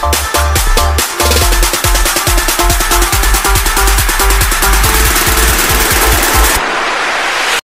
Thank you.